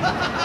Ha ha ha!